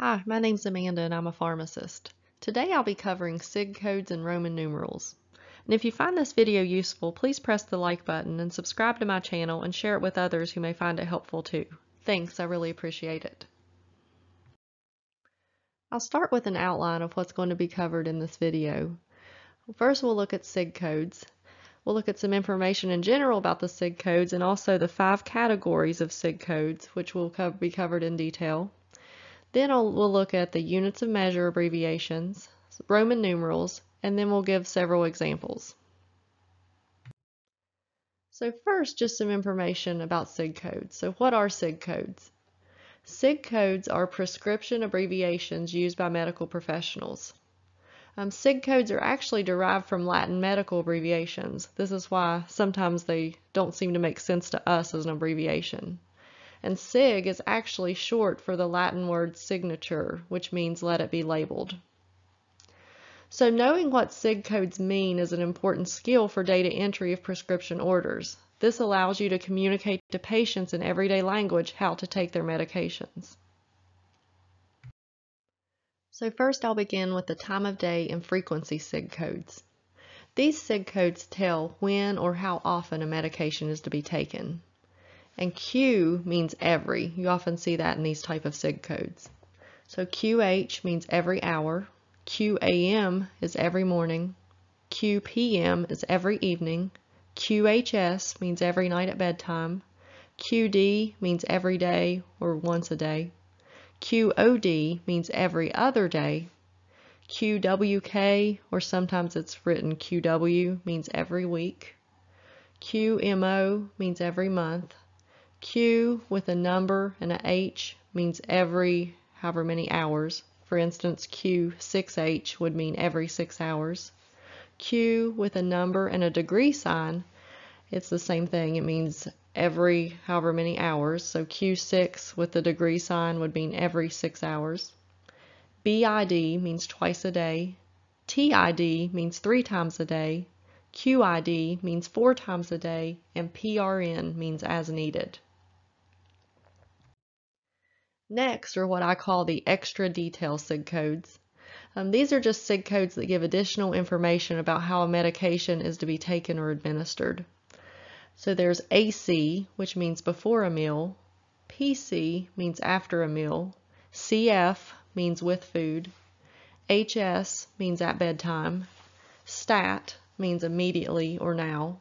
Hi, my name's Amanda and I'm a pharmacist. Today I'll be covering SIG codes and Roman numerals. And if you find this video useful, please press the like button and subscribe to my channel and share it with others who may find it helpful too. Thanks, I really appreciate it. I'll start with an outline of what's going to be covered in this video. First we'll look at SIG codes. We'll look at some information in general about the SIG codes and also the five categories of SIG codes, which will be covered in detail. Then I'll, we'll look at the units of measure abbreviations, Roman numerals, and then we'll give several examples. So first, just some information about SIG codes. So what are SIG codes? SIG codes are prescription abbreviations used by medical professionals. Um, SIG codes are actually derived from Latin medical abbreviations. This is why sometimes they don't seem to make sense to us as an abbreviation. And SIG is actually short for the Latin word signetur, which means let it be labeled. So knowing what SIG codes mean is an important skill for data entry of prescription orders. This allows you to communicate to patients in everyday language how to take their medications. So first I'll begin with the time of day and frequency SIG codes. These SIG codes tell when or how often a medication is to be taken. And Q means every. You often see that in these type of SIG codes. So QH means every hour, QAM is every morning, QPM is every evening, QHS means every night at bedtime, QD means every day or once a day, QOD means every other day. QWK, or sometimes it's written QW, means every week. QMO means every month. Q with a number and a H means every however many hours. For instance, Q6H would mean every six hours. Q with a number and a degree sign, it's the same thing. It means every however many hours. So Q6 with the degree sign would mean every six hours. BID means twice a day. TID means three times a day. QID means four times a day. And PRN means as needed. Next are what I call the extra detail SIG codes. Um, these are just SIG codes that give additional information about how a medication is to be taken or administered. So there's AC, which means before a meal, PC means after a meal, CF means with food, HS means at bedtime, STAT means immediately or now,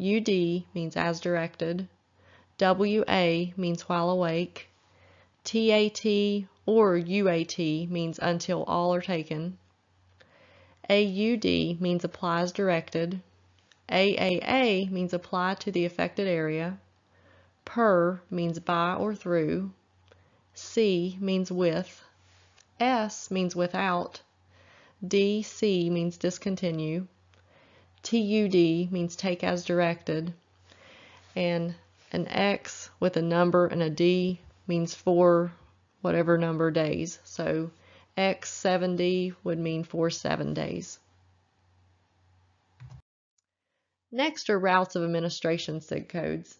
UD means as directed, WA means while awake, TAT or UAT means until all are taken, AUD means apply as directed, AAA means apply to the affected area. Per means by or through. C means with. S means without. DC means discontinue. TUD means take as directed. And an X with a number and a D means for whatever number days. So X7D would mean for seven days. Next are routes of administration SIG codes.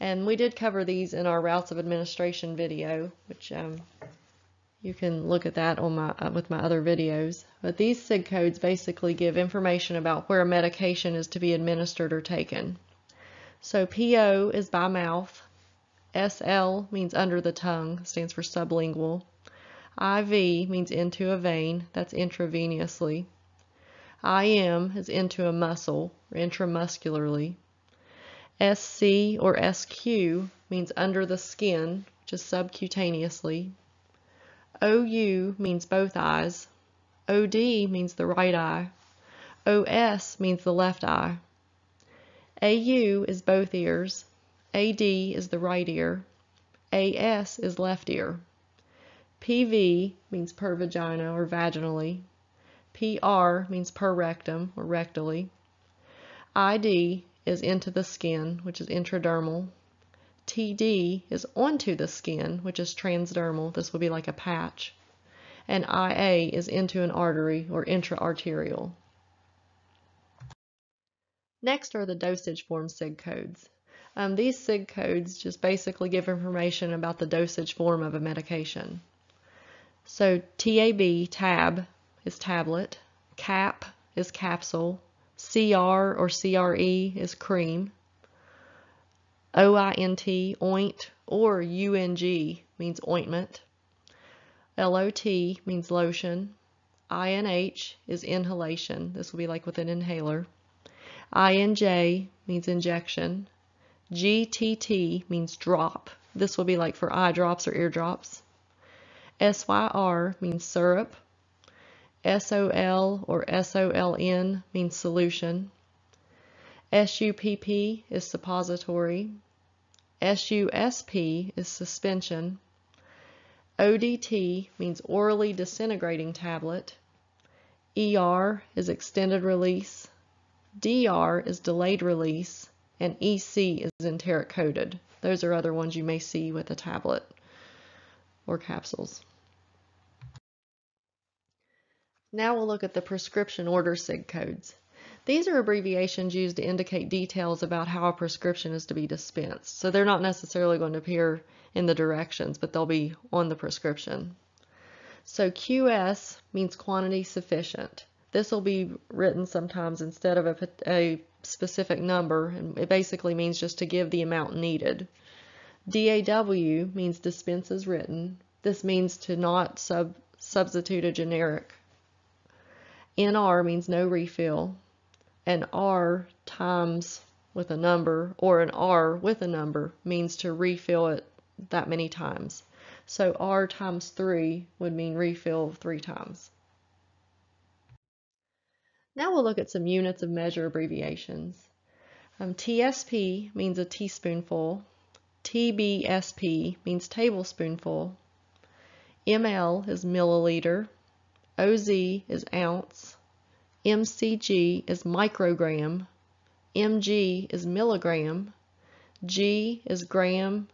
And we did cover these in our routes of administration video, which um, you can look at that on my uh, with my other videos. But these SIG codes basically give information about where a medication is to be administered or taken. So PO is by mouth. SL means under the tongue, stands for sublingual. IV means into a vein, that's intravenously. IM is into a muscle, or intramuscularly. SC or SQ means under the skin, which is subcutaneously. OU means both eyes. OD means the right eye. OS means the left eye. AU is both ears. AD is the right ear. AS is left ear. PV means per vagina or vaginally. PR means per rectum or rectally. ID is into the skin, which is intradermal. TD is onto the skin, which is transdermal. This would be like a patch. And IA is into an artery or intraarterial. Next are the dosage form SIG codes. Um, these SIG codes just basically give information about the dosage form of a medication. So TAB, tab, is tablet. CAP is capsule. CR or CRE is cream. OINT, oint, or UNG means ointment. LOT means lotion. INH is inhalation. This will be like with an inhaler. INJ means injection. GTT means drop. This will be like for eye drops or ear drops. SYR means syrup. SOL or SOLN means solution. SUPP is suppository. SUSP is suspension. ODT means orally disintegrating tablet. ER is extended release. DR is delayed release. And EC is enteric coated. Those are other ones you may see with a tablet or capsules. Now we'll look at the prescription order SIG codes. These are abbreviations used to indicate details about how a prescription is to be dispensed. So they're not necessarily going to appear in the directions, but they'll be on the prescription. So QS means quantity sufficient. This will be written sometimes instead of a, a specific number, and it basically means just to give the amount needed. DAW means dispense as written. This means to not sub substitute a generic. NR means no refill. And R times with a number or an R with a number means to refill it that many times. So R times 3 would mean refill three times. Now we'll look at some units of measure abbreviations. Um, TSP means a teaspoonful. TBSP means tablespoonful. ML is milliliter. OZ is ounce. MCG is microgram. MG is milligram. G is gram.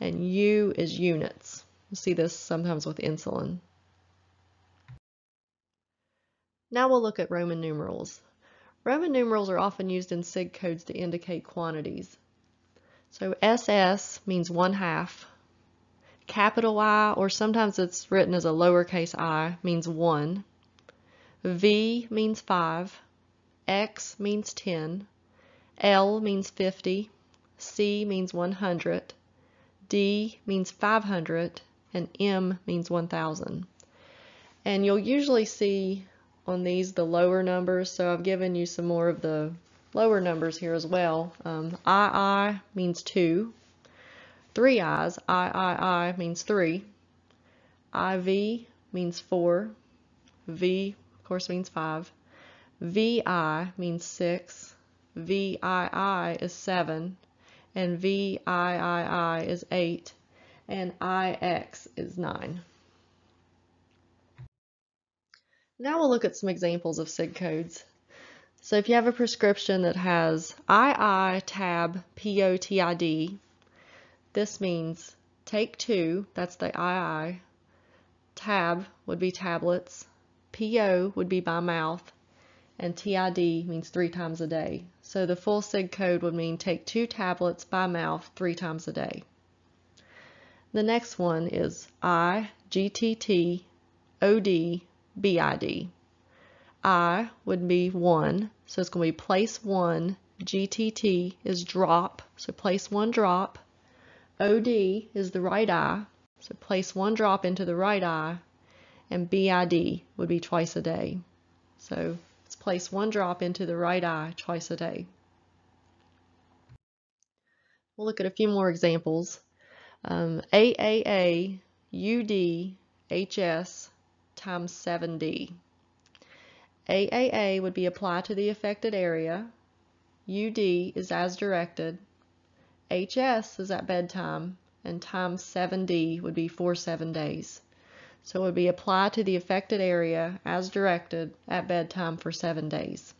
And U is units. You see this sometimes with insulin. Now we'll look at Roman numerals. Roman numerals are often used in SIG codes to indicate quantities. So SS means one half. Capital I, or sometimes it's written as a lowercase i, means one. V means five. X means 10. L means 50. C means 100. D means 500. And M means 1000. And you'll usually see on these the lower numbers, so I've given you some more of the lower numbers here as well. Um, II means 2. Three I's, III means 3. IV means 4. V, of course, means 5. VI means 6. VII is 7. And VIII is 8. And IX is 9. Now we'll look at some examples of SIG codes. So if you have a prescription that has II tab POTID, this means take two, that's the II, tab would be tablets, PO would be by mouth, and TID means three times a day. So the full SIG code would mean take two tablets by mouth three times a day. The next one is I, GTT, OD, BID. I would be 1, so it's going to be place 1. GTT is drop, so place 1 drop. OD is the right eye, so place 1 drop into the right eye. And BID would be twice a day. So let's place 1 drop into the right eye twice a day. We'll look at a few more examples. Um, AAA, UD, HS, times 7D. AAA would be applied to the affected area. UD is as directed. HS is at bedtime. And times 7D would be for 7 days. So it would be applied to the affected area as directed at bedtime for 7 days.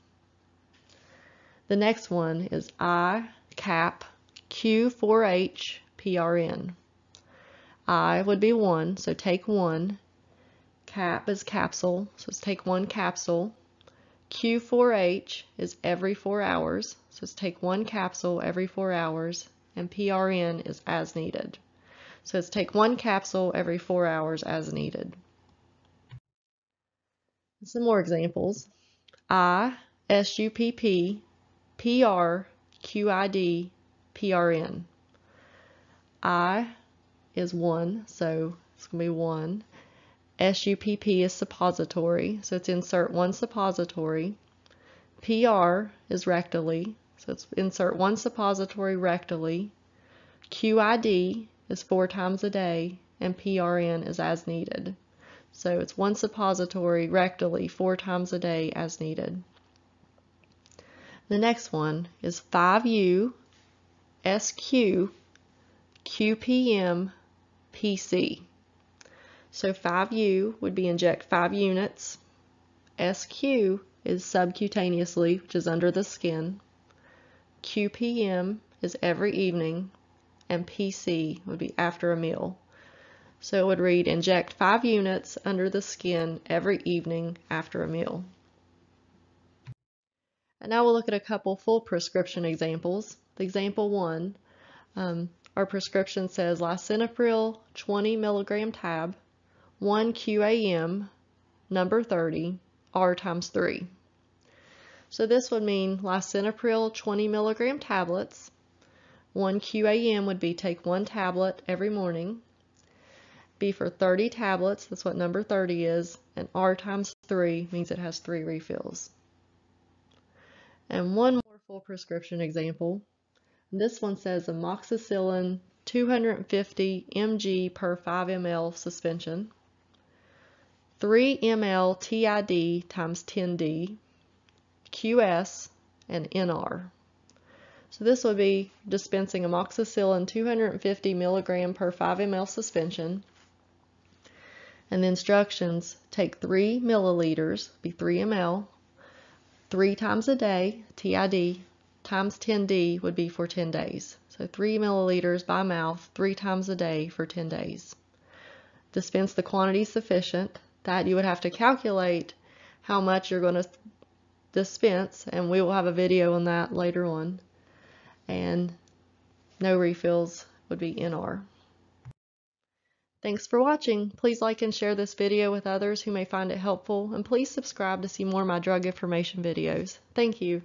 The next one is I, CAP, Q4H, PRN. I would be 1, so take 1 cap is capsule, so let's take one capsule. Q4H is every four hours, so let's take one capsule every four hours, and PRN is as needed. So let's take one capsule every four hours as needed. Some more examples. I, S-U-P-P, P-R, Q-I-D, P-R-N. I is 1, so it's to be 1. S-U-P-P is suppository, so it's insert one suppository. PR is rectally, so it's insert one suppository rectally. QID is four times a day, and PRN is as needed. So it's one suppository rectally four times a day as needed. The next one is 5U, SQ, QPM, PC. So 5U would be inject 5 units. SQ is subcutaneously, which is under the skin. QPM is every evening, and PC would be after a meal. So it would read inject 5 units under the skin every evening after a meal. And now we'll look at a couple full prescription examples. The example 1, um, our prescription says lisinopril 20 milligram tab, 1 QAM, number 30, R times 3. So this would mean lisinopril 20 milligram tablets. 1 QAM would be take one tablet every morning. B for 30 tablets, that's what number 30 is, and R times 3 means it has three refills. And one more full prescription example. This one says amoxicillin 250 mg per 5 ml suspension, 3 ml TID times 10D, QS, and NR. So this would be dispensing amoxicillin 250 milligram per 5 ml suspension. And the instructions, take 3 milliliters, be 3 ml, 3 times a day, TID, times 10D would be for 10 days. So 3 milliliters by mouth, 3 times a day for 10 days. Dispense the quantity sufficient. That you would have to calculate how much you're going to dispense, and we will have a video on that later on. And no refills would be NR. Thanks for watching. Please like and share this video with others who may find it helpful, and please subscribe to see more of my drug information videos. Thank you.